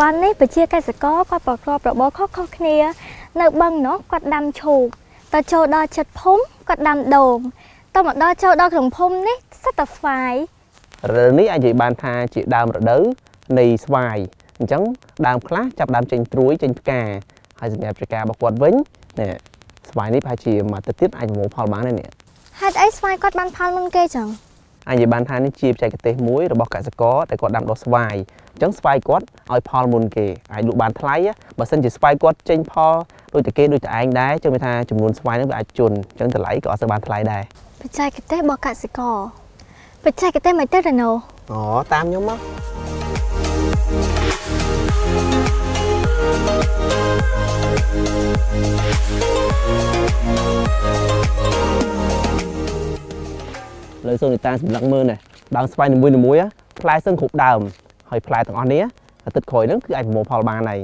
នៅក្នុងតំបន់នេះប្រជាកសិករគាត់ប្រកបរបរខុសៗគ្នា នៅបឹងនោះគាត់ដាំឈូកតើចូលដល់ចិត្តភូមិគាត់ដាំដូងតើមកដល់ចូលដល់ក្នុងភូមិនេះសិតតែស្វាយរដូវនេះអាចនិយាយបានថាជាដើមរដូវនៃស្វាយអញ្ចឹងដើមខ្លះចាប់ដើមចេញត្រួយចេញផ្កាហើយសម្រាប់ចការរបស់គាត់វិញនេះស្វាយនេះប្រហែលជាមួយទឹកទៀតអាចប្រមូលផលបានហើយនេះហេតុអីស្វាយគាត់បានផលមុនគេចឹង អាចនិយាយបានថានេះជាបច្ចេកទេសមួយរបស់កសិករដែលគាត់ដាំដុះស្វាយអញ្ចឹងស្វាយគាត់ឲ្យផលមុនគេអាចលក់បានថ្លៃបើសិនជាស្វាយគាត់ចេញផលដូចតែគេដូចតែឯងដែរចឹងមានថាចំនួនស្វាយនឹងវាអាចជន់អញ្ចឹងតម្លៃក៏អត់សូវបានថ្លៃដែរបច្ចេកទេសរបស់កសិករបច្ចេកទេសមិនទៅរណូអូតាមខ្ញុំមក សូនីតាសម្លឹងមើលនេះដើមស្វាយនីមួយៗណាផ្លែសឹងគ្រប់ដើមហើយផ្លែទាំងអស់នេះអាទិត្យក្រោយហ្នឹងគឺអាចប្រមូលផលបានហើយ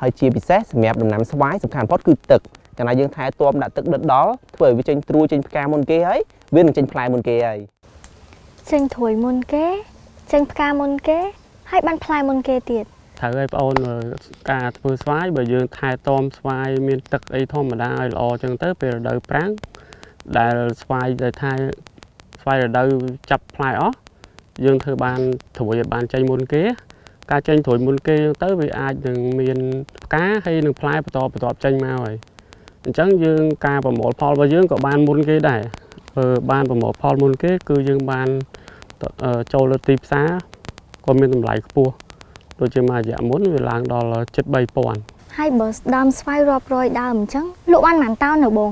ហើយជាពិសេសសម្រាប់ដំណាំស្វាយសំខាន់បំផុតគឺទឹកកាលណាយើងថែទាំដាក់ទឹកដិតដល់ធ្វើឲ្យវាចេញត្រួយចេញផ្កាមុនគេហើយវានឹងចេញផ្លែមុនគេហើយចេញត្រួយមុនគេចេញផ្កាមុនគេហើយបានផ្លែមុនគេទៀតត្រូវឲ្យបងអូនការធ្វើស្វាយបើយើងថែទាំស្វាយមានទឹកអីធម្មតាឲ្យល្អចឹងទៅពេលរដូវប្រាំងដែលស្វាយដែលថែ ស្វាយរដូវចាប់ផ្លែអស់យើងធ្វើបានត្រួយឲ្យបានចេញមុនគេ ការចេញត្រួយមុនគេចឹងទៅវាអាចនឹងមានផ្កាហើយនឹងផ្លែបន្តបន្តចេញមកហើយអញ្ចឹងយើងការប្រមូលផលរបស់យើងក៏បានមុនគេដែរធ្វើបានប្រមូលផលមុនគេគឺយើងបានអឺចូលលើទីផ្សារក៏មានតម្លៃខ្ពស់ដូចជាមួយរយៈមុនវាឡើងដល់ជិត3000ហើយបើដើមស្វាយរាប់រយដើមអញ្ចឹងលក់បានប៉ុន្មានតោននៅបង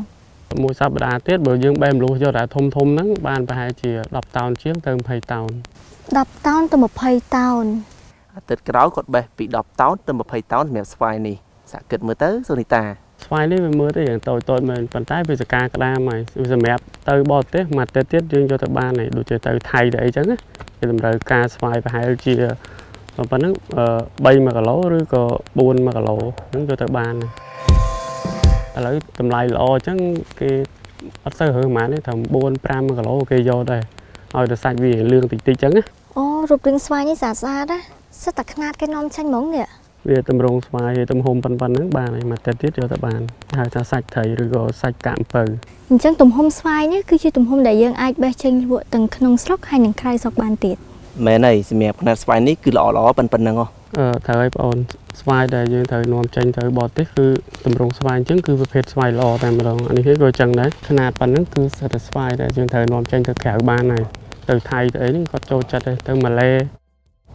មួយសប្តាហ៍ទៀតបើយើងបេះម្លូសយកតែធំធំហ្នឹងបានប្រហែលជា10តោនជាងទៅ20តោន10តោនទៅ20តោនអាទិត្យក្រោយគាត់បេះពី10តោនទៅ20តោនសម្រាប់ស្វាយនេះសាក់គិតមើលទៅសូនីតាស្វាយនេះវាមើលទៅយ៉ាងតូចតូចមែនប៉ុន្តែវាសកាក្តាមហើយវាសម្រាប់ទៅបរទេសមួយអាទិត្យទៀតយើងយកទៅបានហើយដូចជាទៅថៃទៅអីចឹងណាវាតម្រូវការស្វាយប្រហែលជាប៉ុណ្ណឹង3 1គីឡូឬក៏4 1គីឡូហ្នឹងយកទៅបាន ឥឡូវតម្លៃល្អអញ្ចឹងគេអត់សូវរើសម៉ានទេត្រឹម4 5គីឡូគេយកដែរឲ្យទៅសាច់វាលឿងតិចតិចអញ្ចឹងណាអូរូបរាងស្វាយនេះស្អាតស្អាតណាសិតតែຂ្នាតគេនាំចាញ់ហ្មងនេះវាតម្រងស្វាយទំហំប៉ុណ្ណឹងបានហើយមួយទឹកទៀតយកទៅបានហៅថាសាច់ត្រីឬក៏សាច់កាក់អំពៅអញ្ចឹងទំហំស្វាយនេះគឺជាទំហំដែលយើងអាចបេះចេញលក់ទាំងក្នុងស្រុកហើយនិងក្រៅស្រុកបានទៀតមែនហើយសម្រាប់ຂ្នាតស្វាយនេះគឺល្អល្អប៉ុណ្ណឹងហ៎ ត្រូវឲ្យបងអូនស្វាយដែលយើងត្រូវនាំចេញទៅបរទេសគឺតម្រងស្វាយអញ្ចឹងគឺប្រភេទស្វាយល្អតែម្ដងអានេះគេក៏អញ្ចឹងដែរຂະຫນាតប៉ុណ្ណឹងគឺសិតតែស្វាយដែលយើងត្រូវនាំចេញទៅក្រៅបានហើយទៅថៃទៅអីហ្នឹងគាត់ចូលចិត្តដែរទៅម៉ាឡេ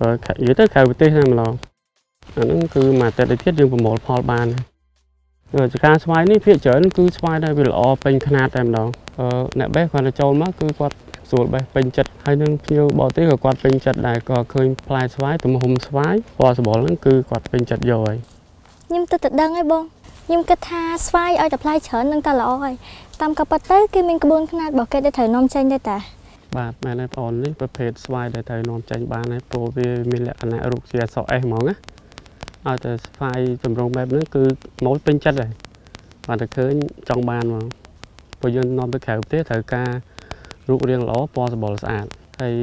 បើនិយាយទៅក្រៅប្រទេសតែម្ដងអាហ្នឹងគឺមួយអាទិត្យទៅទៀតយើងប្រមូលផលបានហើយចការស្វាយនេះភាគច្រើនគឺស្វាយដែលវាល្អពេញຂະຫນាតតែម្ដងអឺអ្នកបេះគាត់ទៅចូលមកគឺគាត់ ស្រួលបេះពេញចិត្តហើយនឹងភ្ញៀវបរទេសក៏គាត់ពេញចិត្តដែរក៏ឃើញផ្លែស្វាយទំហំស្វាយពណ៌សម្បុរហ្នឹងគឺគាត់ពេញចិត្តយកហើយខ្ញុំទៅតែដឹងហើយបងខ្ញុំគិតថាស្វាយឲ្យតែផ្លែច្រើននឹងតែល្អហើយតាមក៏ប៉ុន្តែគេមានក្បួនខ្នាតរបស់គេដែលត្រូវនាំចេញដែរតាបាទមែនហើយបងអូននេះប្រភេទស្វាយដែលត្រូវនាំចេញបានហើយព្រោះវាមានលក្ខណៈរូបជាអក្សរ S ហ្មងណាឲ្យតែស្វាយតម្រងបែបហ្នឹងគឺម៉ូលពេញចិត្តហើយបានតែឃើញចង់បានហ្មងព្រោះយើងនាំទៅក្រៅប្រទេសត្រូវការ រូបរាងល្អពណ៌សម្បុរស្អាតហើយ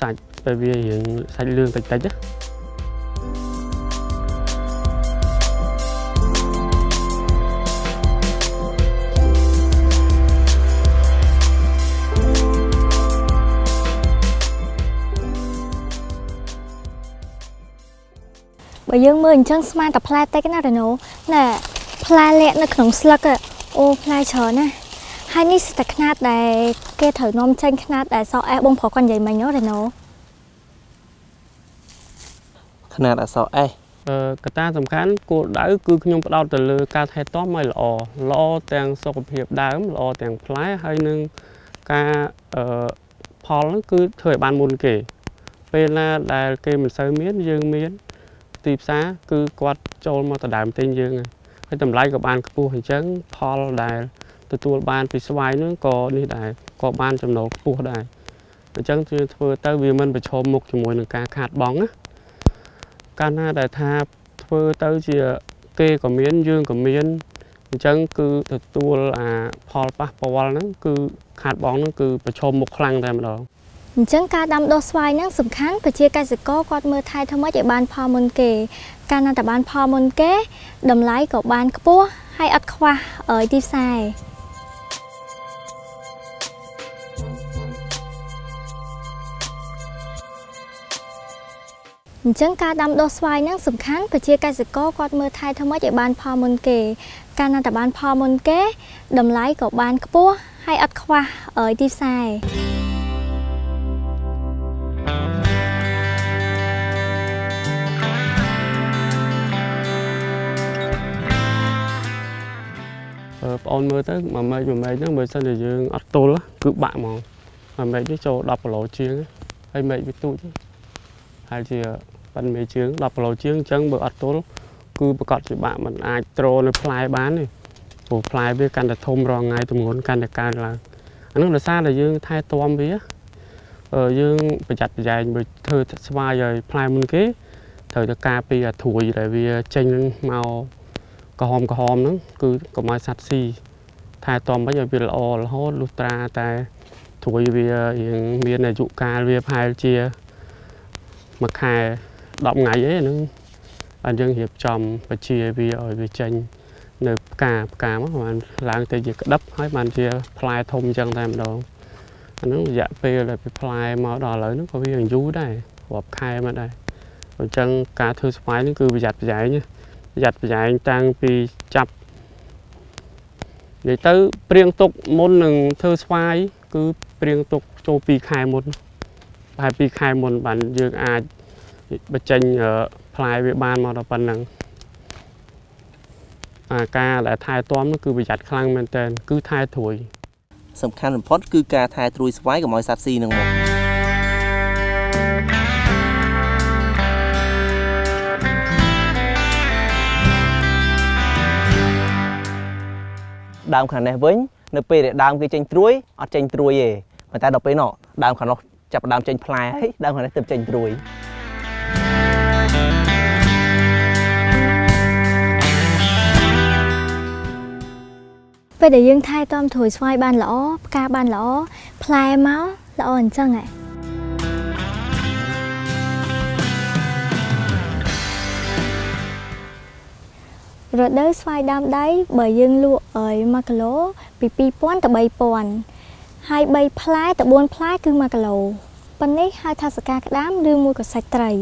សាច់ពេលវារៀងសាច់លឿងតិចតិចណាបើយើងមើលអញ្ចឹងស្មានតែផ្លែតិចណារ៉េណូណែផ្លែលាក់នៅក្នុងស្លឹកอะអូផ្លែច្រើនណាស់ ហើយនេះសិតតែខ្នាតដែលគេត្រូវនាំចេញខ្នាតដែលសអេសបងប្រុសគាត់និយាយមិញហ្នឹងរ៉េណូ ຂະຫນាត់អក្សរ S អឺកត្តាសំខាន់គោលដៅគឺខ្ញុំផ្ដោតទៅលើការថែទាំឲ្យល្អល្អទាំងសុខភាពដើមល្អទាំងផ្លែហើយនឹងការអឺផលហ្នឹងគឺធ្វើឲ្យបានមុនគេ ពេលណាដែលគេមិនសូវមានយើងមានទីផ្សារគឺគាត់ចូលមកដដើមទិញយើងហើយហើយតម្លៃក៏បានខ្ពស់អញ្ចឹងផលដែល ទទួលបានពីស្វាយហ្នឹងក៏នេះដែរក៏បានចំណូលខ្ពស់ដែរអញ្ចឹងគឺធ្វើទៅវាមិនប្រឈមមុខជាមួយនឹងការខាតបង់ណាកាលណាដែលថាធ្វើទៅជាគេក៏មានយើងក៏មានអញ្ចឹងគឺទទួលអាផលប៉ះពាល់ហ្នឹងគឺខាតបង់ហ្នឹងគឺប្រឈមមុខខ្លាំងតែម្ដងអញ្ចឹងការដាំដុះស្វាយហ្នឹងសំខាន់ប្រជាកសិករគាត់មើលថែធ្វើម៉េចឲ្យបានផលមុនគេ កាលណាតែបានផលមុនគេតម្លៃក៏បានខ្ពស់ហើយអត់ខ្វះទីផ្សារ អញ្ចឹងការដាំដុះស្វាយហ្នឹងសំខាន់ប្រជាកសិករគាត់មើលថែធ្វើម៉េចឲ្យបានផលមុនគេកាលណាតែបានផលមុនគេតម្លៃក៏បានខ្ពស់ហើយអត់ខ្វះទីផ្សារបងអូនមើលទៅមួយម៉ែកមួយម៉ែកហ្នឹងបើសិនជាយើងអត់ទល់គឺបាក់ហ្មងមួយម៉ែកនេះចូល10គីឡូជាងហើយម៉ែកវាទូចហើយជា ប៉ិនមេជើង10គីឡូជាងអញ្ចឹងបើអត់ទល់គឺប្រកាសជាបាក់มันអាចត្រនៅផ្លែបានទេព្រោះផ្លែវាកាន់តែធំរងថ្ងៃទម្ងន់កាន់តែកើនឡើងអានោះដោយសារតែយើងថែទាំវាយើងប្រយ័ត្នប្រយែងបើធ្វើស្វាយឲ្យផ្លែមុនគេត្រូវតែការពារអាត្រួយដែលវាចេញមកក្រហមក្រហមហ្នឹងគឺកុំឲ្យសត្វស៊ីថែទាំមិនឲ្យវាល្អរហូតលុះត្រាតែត្រួយវារៀងមានអាយុកាលវាប្រហែលជាមួយខែ 10ថ្ងៃអីហ្នឹងអញ្ចឹងរៀបចំបជាវាឲ្យវាចេញនៅផ្កាផ្កាមកបានឡើងទៅជាក្តឹបហើយបានជាផ្លែធំអញ្ចឹងតែម្ដងអាហ្នឹងរយៈពេលដែលវាផ្លែមកដល់ឥឡូវហ្នឹងក៏វាយូរដែររាប់ខែមកដែរអញ្ចឹងការធ្វើស្វាយនេះគឺប្រយ័ត្នប្រយែងប្រយ័ត្នប្រយែងតាំងពីចាប់និយាយទៅព្រៀងទុកមុននឹងធ្វើស្វាយគឺព្រៀងទុកចូល2ខែមុនប្រហែល2ខែមុនបានយើងអាច បញ្ចេញផ្លែវាបានមកដល់ប៉ុណ្ណឹងអាការដែលថែទាំនោះគឺប្រយ័ត្នខ្លាំងមែនទែនគឺថែត្រួយសំខាន់បំផុតគឺការថែត្រួយស្វាយកុំឲ្យសត្វស៊ីនឹងមកដើមខាងនេះវិញនៅពេលដែលដើមគេចេញត្រួយអត់ចេញត្រួយទេប៉ុន្តែដល់ពេលនោះដើមខាងនោះចាប់ដើមចេញផ្លែហើយដើមខាងនេះទើបចេញត្រួយ ពេលដែលយើងថែទាំត្រួយស្វាយបានល្អផ្កាបានល្អផ្លែមកល្អអញ្ចឹងហ៎រដូវស្វាយដើមដៃបើយើងលក់អី1គីឡូពី2000ទៅ3000ហើយ3ផ្លែទៅ4ផ្លែគឺ1គីឡូប៉ុណ្នេះហៅថាសកាក្តាមឬមួយក៏សាច់ត្រី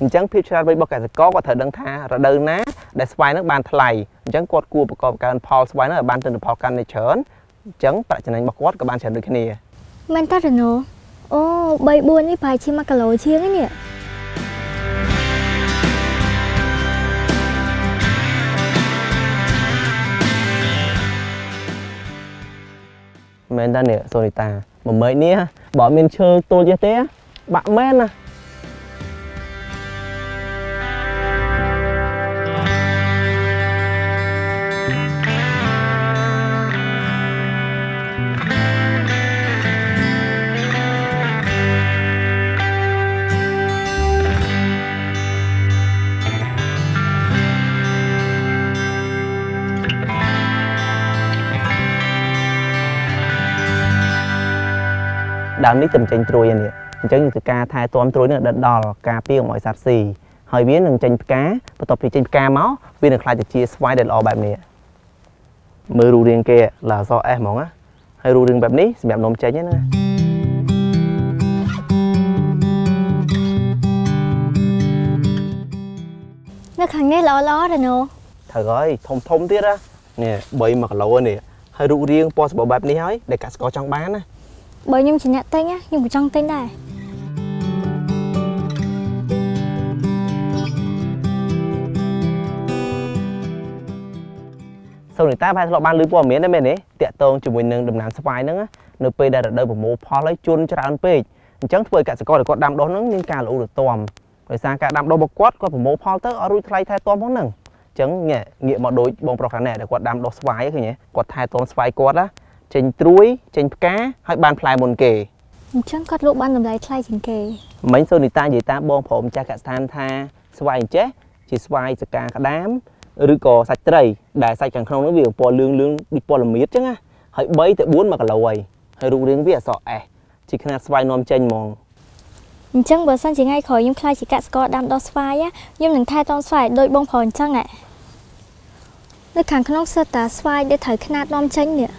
អញ្ចឹងភាពច្រើនរបស់កសិករគាត់ត្រូវដឹងថារដូវណាដែលស្វាយនឹងបានថ្លៃ អញ្ចឹងគាត់គួរប្រកបកើនផលស្វាយនឹងឲ្យបានទិន្នផលកាន់តែច្រើនអញ្ចឹងប្រាក់ចំណេញរបស់គាត់ក៏បានច្រើនដូចគ្នាមែនតើរណូអូ3 4នេះប្រហែលជា1គីឡូជាងនេះមែនតើនេះសូនីតាមួយម៉េចនេះបើមានឈើទល់ចេះទេបាក់មែនណា ដើមនេះទៅចេញត្រួយនេះអញ្ចឹងគឺការថែទាំត្រួយនេះដិតដល់ការពារកុំឲ្យសត្វស៊ីហើយវានឹងចេញផ្កាបន្ទាប់ពីចេញផ្កាមកវានឹងខ្លាចទៅជាស្វាយដែលល្អបែបនេះមើលរូបរាងគេឡាអសអេសហ្មងណាហើយរូបរាងបែបនេះសម្រាប់នំចេញណានៅខាងនេះល្អល្អទេណូត្រូវហើយធំធំទៀតណានេះ3 1គីឡូនេះហើយរូបរាងពណ៌សម្បូរបែបនេះហើយដែលកសិករចង់បានណា បើខ្ញុំជាអ្នកទិញខ្ញុំក៏ចង់ទិញដែរសូនីតាប្រហែលធ្លាប់បានឮព័ត៌មានដែរមែនទេតាក់ទងជាមួយនឹងដំណាំស្វាយហ្នឹងនៅពេលដែលរដូវប្រមូលផលហើយជន់ច្រើនពេកអញ្ចឹងធ្វើឲ្យកសិករដែលគាត់ដាំដុះហ្នឹងមានការល្អរទាំដោយសារការដាំដុះរបស់គាត់គាត់ប្រមូលផលទៅអត់រួចថ្លៃថែទាំផងហ្នឹងអញ្ចឹងងាកមកដូចបងប្រុសខាងនេះដែលគាត់ដាំដុះស្វាយឃើញទេគាត់ថែទាំស្វាយគាត់ណា ចេញត្រួយចេញផ្កាហើយបានផ្លែមុនគេអញ្ចឹងគាត់លក់បានតម្លៃថ្លៃជាងគេមិញសូនីតានិយាយតាមបងប្រុសម្ចាស់កសិដ្ឋានថាស្វាយអញ្ចេះជាស្វាយសកាក្តាមឬក៏សាច់ត្រីដែលសាច់ខាងក្នុងនោះវាពណ៌លឿងលឿងដូចពណ៌ល្មៀតអញ្ចឹងណាហើយ3ទៅ4 1គីឡូហើយហើយរូបរាងវាអសអេស ជាຂະຫນາດស្វាយនាំចេញហ្មងអញ្ចឹងបើសិនជាថ្ងៃក្រោយខ្ញុំខ្លាចជាកសិករដាំដុះស្វាយខ្ញុំនឹងថែទាំស្វាយដូចបងប្រុសអញ្ចឹងហ៎នៅខាងក្នុងសិតតាស្វាយដែលត្រូវຂະຫນາດនាំចេញនេះ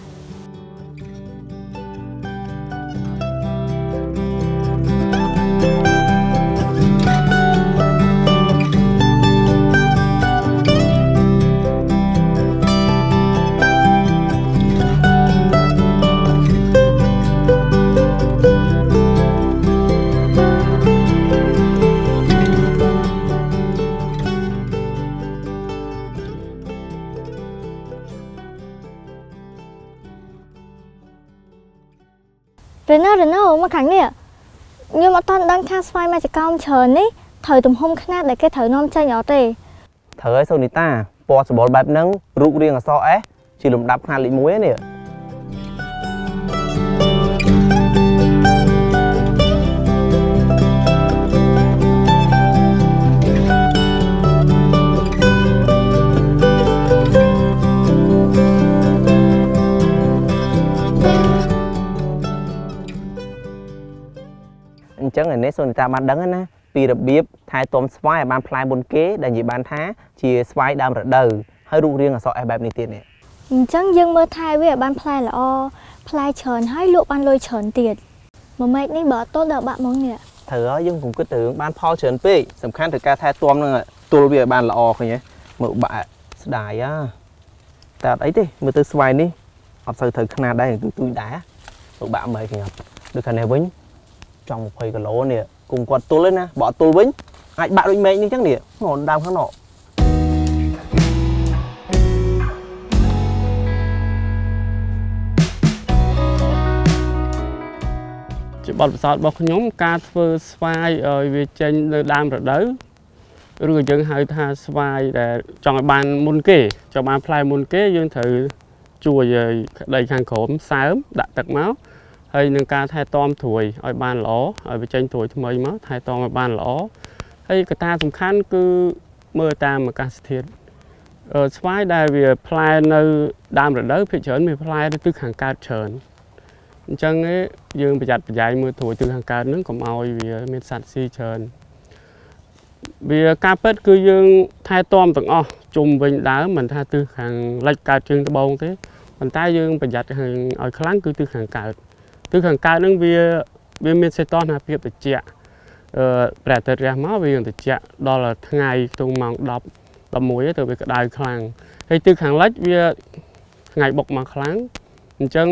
រណោរណោមកខាងនេះខ្ញុំអត់តាន់ដឹងថាស្វាយមកចកោមច្រើននេះត្រូវទំហំខ្នាតដែលគេត្រូវនាំចេញអត់ទេត្រូវហើយសូនីតាពណ៌សម្បុរបែបហ្នឹងរូបរាងអក្សរ S ជាលំដាប់ខ្នាតលេខ1នេះ នេះសូនីតាបានដឹងណាពីរបៀបថែទាំស្វាយឲ្យបានផ្លែមុនគេដែលនិយាយបានថាជាស្វាយដើមរដូវហើយរូបរាងអសអេសបែបនេះទៀតនេះអញ្ចឹងយើងមើលថែវាឲ្យបានផ្លែល្អផ្លែច្រើនហើយលក់បានលុយច្រើនទៀតមួយម៉េចនេះបើអត់ទល់ដល់បាក់ហ្មងនេះត្រូវហើយយើងកុំគិតទៅរឿងបានផលច្រើនពេកសំខាន់ត្រូវការថែទាំនឹងទល់វាឲ្យបានល្អឃើញទេមើលបាក់ស្ដាយហ่าតែអត់អីទេមើលទៅស្វាយនេះអត់សូវត្រូវខ្នាតដែរគឺទូចដែរលោកបាក់មើលឃើញអត់ដូចខាងនេះវិញ ចង់20គីឡូនេះគុំគាត់ទុលទេណាបើអត់ទុលវិញអាចបាក់ដូចមេឃនេះចឹងនេះមកដើមខាងនោះជាបទពិសោធន៍របស់ខ្ញុំការធ្វើស្វាយឲ្យវាចេញនៅដើមរដូវឬយើងហៅថាស្វាយដែលចង់ឲ្យបានមុនគេចង់បានផ្លែមុនគេយើងត្រូវជួយឲ្យក្តីខាងក្រោមសើមដាក់ទឹកមក ហើយនឹងការថែទាំត្រួយឲ្យបានល្អឲ្យបញ្ចេញត្រួយថ្មីមកថែទាំឲ្យបានល្អហើយកត្តាសំខាន់គឺមើលតាមអាកាសធាតុស្វាយដែលវាផ្លែនៅដើមរដូវភាគច្រើនមានផ្លែនៅទិសខាងកើតច្រើនអញ្ចឹងយើងប្រយ័ត្នប្រយែងមើលត្រួយទិសខាងកើតហ្នឹងកុំឲ្យវាមានសត្វស៊ីច្រើនវាការពិតគឺយើងថែទាំទាំងអស់ជុំវិញដើមមិនថាទិសខាងលិចកើតជើងត្បូងទេប៉ុន្តែយើងប្រយ័ត្នឲ្យខ្លាំងគឺទិសខាងកើត គឺខាងកើតនឹងវាវាមានសេតនភាពត្រជាក់អឺព្រះអាទិត្យរះមកវាត្រជាក់ដល់ថ្ងៃខ្ទង់ម៉ោង10 11ទៅវាក្តៅខ្លាំងហើយទិសខាងលិចវាថ្ងៃបុកមកខ្លាំងអញ្ចឹង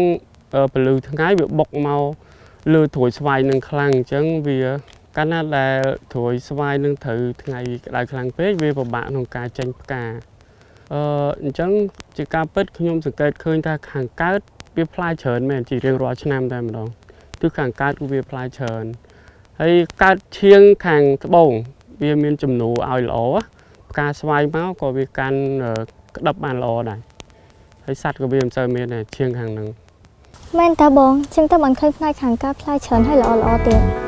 ពលឺថ្ងៃវាបុកមកលើត្រួយស្វាយនឹងខ្លាំងអញ្ចឹងវាកាលណាដែលត្រួយស្វាយនឹងត្រូវថ្ងៃក្តៅខ្លាំងពេកវាពិបាកក្នុងការចេញផ្កាអឺអញ្ចឹងជាការពិតខ្ញុំសង្កេតឃើញថាខាងកើត វាផ្លែច្រើនមែនជារៀងរាល់ឆ្នាំតែម្ដងទិសខាងកើតគឺវាផ្លែច្រើនហើយកើតឈៀងខាងត្បូងវាមានចំនួនឲ្យល្អផ្កាស្វាយមកក៏វាកាន់ក្តឹបបានល្អដែរហើយសัตว์ក៏វាមិនសូវមានដែរឈៀងខាងហ្នឹងមែនតាបងជាងទៅបានឃើញផ្នែកខាងកើតផ្លែច្រើនហើយល្អល្អទៀត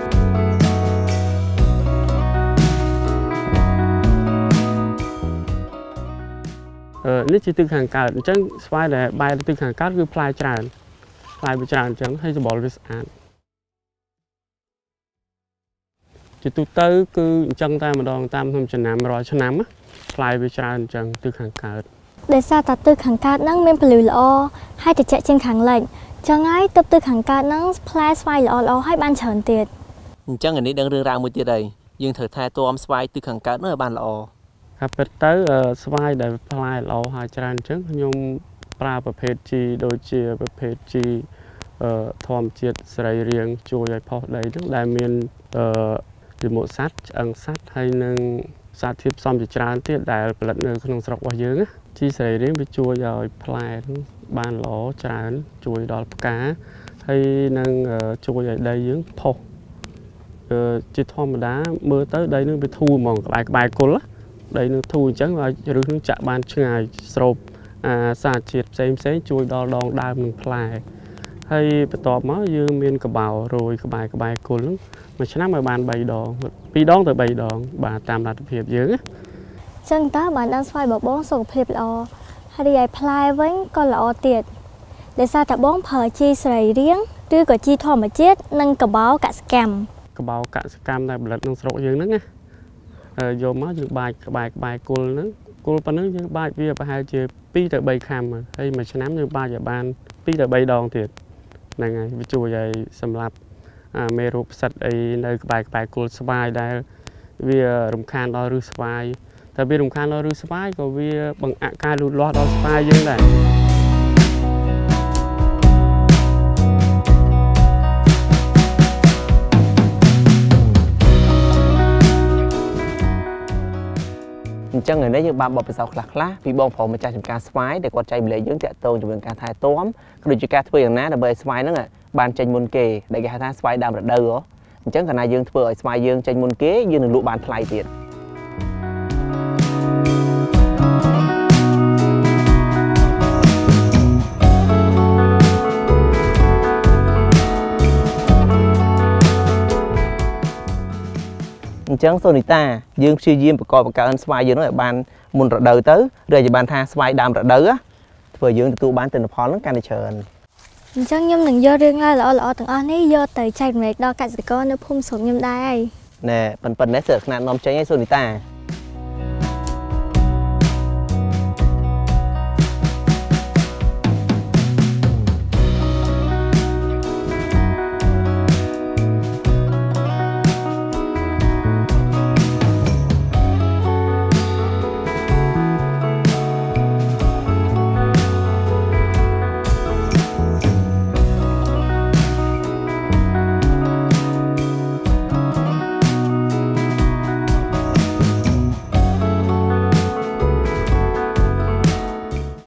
នេះជាទិសខាងកើតអញ្ចឹងស្វាយដែលបែរទៅទិសខាងកើតគឺផ្លែច្រើនផ្លែវាច្រើនអញ្ចឹងហើយសម្បល់វាស្អាតជាទូទៅគឺអញ្ចឹងតែម្ដងតាមក្នុងចំណាំរាល់ឆ្នាំផ្លែវាច្រើនអញ្ចឹងទិសខាងកើតដោយសារតែទិសខាងកើតហ្នឹងមានពលឺល្អហើយត្រជាក់ជាងខាងលិចចឹងហើយទៅទិសខាងកើតហ្នឹងផ្លែស្វាយល្អល្អហើយបានច្រើនទៀតអញ្ចឹងអានេះដឹងរឿងរ៉ាវមួយទៀតហើយយើងត្រូវថែទាំស្វាយទិសខាងកើតនោះឲ្យបានល្អ ការពិតទៅស្វាយដែលផ្លែល្អហើយច្រើនអញ្ចឹងខ្ញុំប្រើប្រភេទជីដូចជាប្រភេទជីធម្មជាតិសរីរាង្គជួយឲ្យផុសដីហ្នឹងដែលមានអឺជាមុខសัตว์ឆ្អឹងសัตว์ហើយនឹងសារធាតុផ្សំជាច្រើនទៀតដែលផលិតនៅក្នុងស្រុករបស់យើងជីសរីរាង្គវាជួយឲ្យផ្លែបានល្អច្រើនជួយដល់ផ្កាហើយនឹងជួយឲ្យដីយើងផុសជាធម្មតាមើលទៅដីនឹងវាធូរហ្មងក្បែរក្បែរគល់ណា ដីនឹងធូរអញ្ចឹងឲ្យឫសនឹងចាក់បានឆ្ងាយស្រូបអាសារជាតិផ្សេងផ្សេងជួយដល់ដងដើមនឹងផ្លែហើយបន្ទាប់មកយើងមានកបោរយក្បែរក្បែរគល់ហ្នឹងមួយឆ្នាំឲ្យបាន3ដង2ដងទៅ3ដង បាទតាមលទ្ធភាពយើងណាចឹងតើបានដល់ស្វាយបបងសុខភាពល្អហើយឯផ្លែវិញក៏ល្អទៀតដោយសារតែបងប្រើជីស្រីរៀងឬក៏ជីធម្មជាតិនិងកបោកសកម្មកបោកសកម្មដែលផលិតក្នុងស្រុកយើងហ្នឹងណាហើ យយកមកយើងបាចក្បែរក្បែរគល់ហ្នឹងគល់ប៉ុណ្ណឹងយើងបាចវាប្រហែលជា2ទៅ3ខាំហើយមួយឆ្នាំយើងបាចឲ្យបាន2ទៅ3ដងទៀតហ្នឹងហើយវាជួយឲ្យសម្រាប់អាមេរោគផ្សិតអីនៅក្បែរក្បែរគល់ស្វាយដែលវារំខានដល់ឫសស្វាយតែវារំខានដល់ឫសស្វាយក៏វាបង្អាក់ការលូតលាស់ដល់ស្វាយយើងដែរ ញ្ចឹងថ្ងៃនេះយើងបានបបពិសោធន៍ខ្លះខ្លះៗពីបងប្អូនម្ចាស់ចំការស្វាយដែលគាត់ចែកម្លែកយើងតាក់ទងជាមួយនឹងការថែទាំក៏ដូចជាការធ្វើយ៉ាងណាដើម្បីឲ្យស្វាយហ្នឹងបានចេញមុនគេដែលគេហៅថាស្វាយដើមរដូវហ៎អញ្ចឹងកាលណាយើងធ្វើឲ្យស្វាយយើងចេញមុនគេយើងនឹងលក់បានថ្លៃទៀត អញ្ចឹងសូនីតាយើងព្យាយាមប្រកបបង្កើនស្វាយយើងហ្នឹងឲ្យបានមុនរដូវទៅឬឲ្យបានថាស្វាយដើមរដូវណាធ្វើឲ្យយើងទទួលបានទិន្នផលហ្នឹងកាន់តែច្រើនអញ្ចឹងខ្ញុំនឹងយករឿងរ៉ាវល្អៗទាំងអស់នេះយកទៅចែករំលែកដល់កសិករនៅភូមិស្រុកខ្ញុំដែរហើយណែប៉ិនប៉ិននេះសើខ្នាតនាំចេញឲ្យសូនីតា